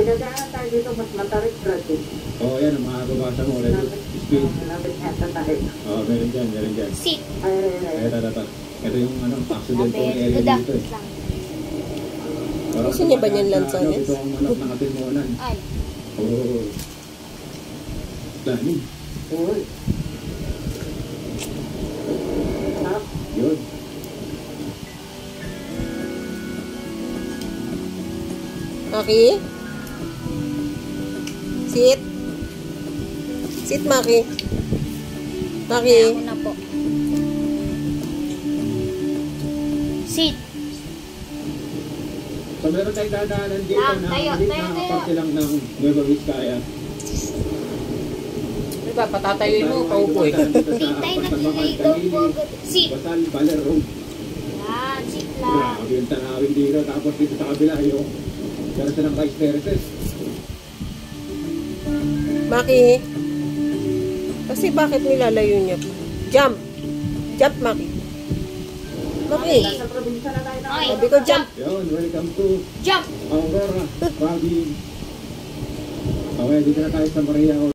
Pagkakaan tayo dito, mas matarik gratis. Oo, yan, ang makakabasa mo ulit. Speed. Lapit yata tayo. Oo, meron dyan, meron dyan. Sit. Ay, ay, ay. Ito, ito, ito. Ito yung ano, accident po Lapit. area dito eh. Gusto niya ba niyan sa- lansones? ano, Ito ang manok ng atimunan. Ay. Oo. Dami. Uy. Sarap. Yun. Maki? Sit. Sit, Maki. Maki. Ako na po. Sit. So meron tayong dadaanan dito Lang, na tayo, tayo, tayo. lang ng Nueva Vizcaya. Diba, patatayoin mo, paupo eh. Tintay na kinigaw po. Sit. Basal, Baler Road. Yan. Sit lang. Grabe yung tanawin dito. Tapos dito sa kabila yung Garza ng Vice Terraces. Maki. Kasi bakit nilalayo niya? Jump. Jump, Maki. Maki. Sabi ko, jump. Yun, welcome to Jump. Aurora, Province. Okay, dito na tayo sa Maria